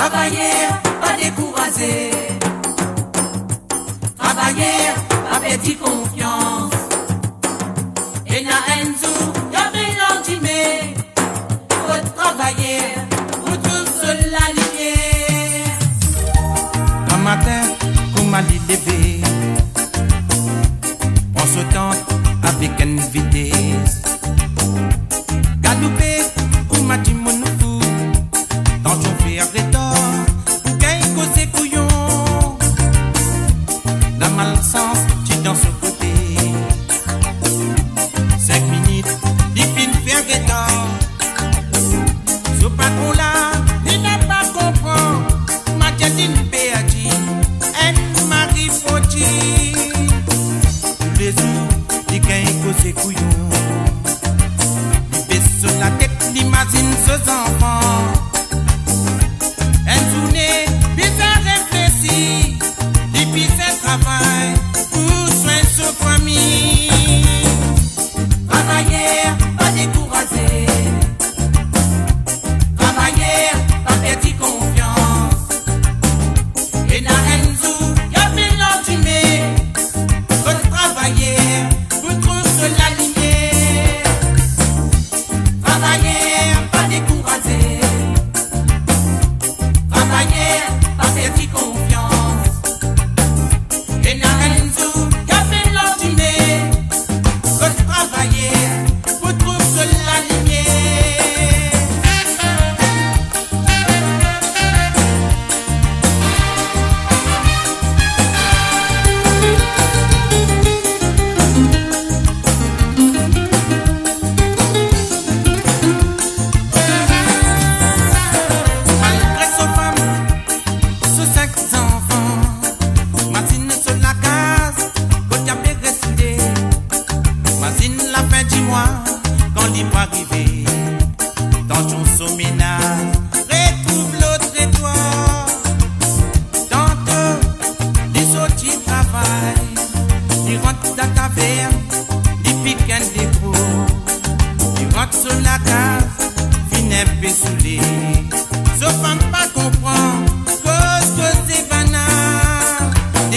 travailler, pas décourager. absence, tu dans son côté. Cinq minutes, il fin faire des temps. Ce patron là, il n'a pas compris. Ma tiendine Béati, elle marie Foti. Tous les jours, il gagne cause ses couillons. Il baisse sur la tête, il imagine ses enfants. calle.